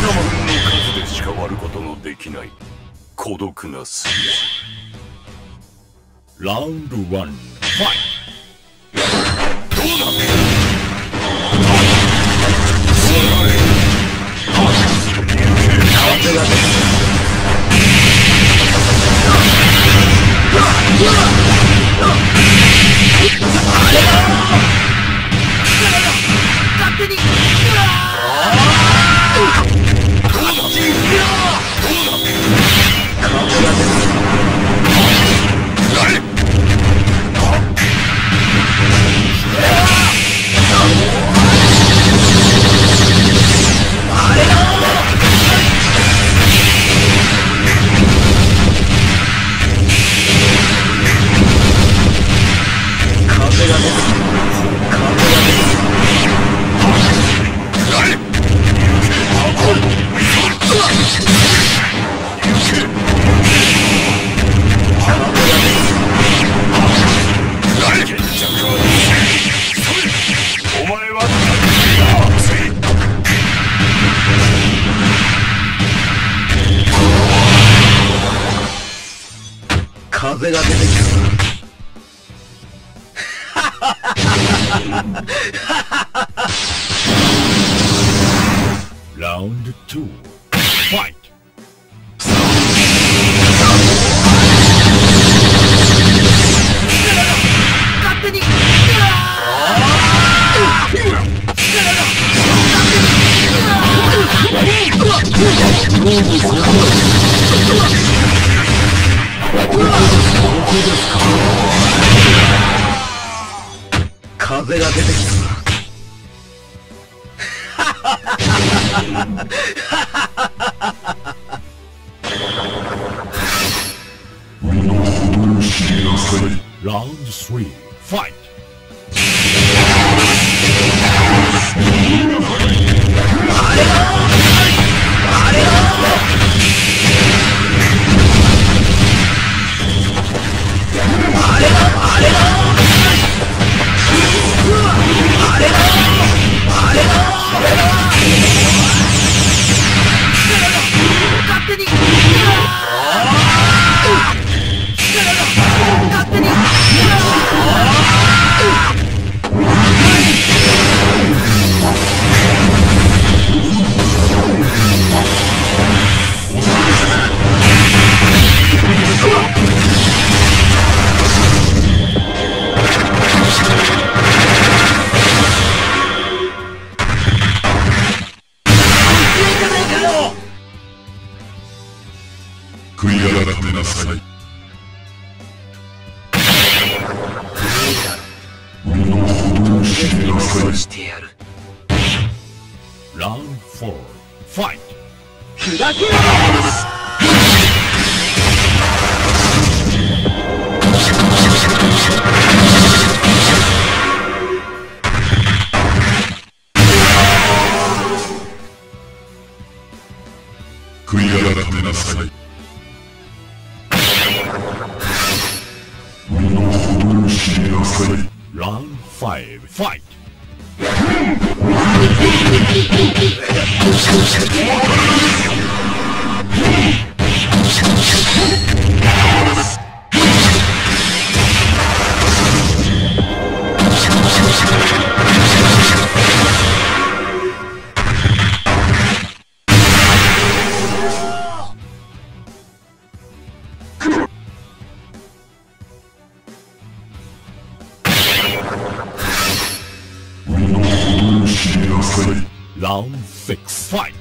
の数でしか割ることのできない孤独な数ラウンドワンファイト。風が風が出てきラウンド Ah! 悔い。改めなさい知りなさいラウンド5ファイト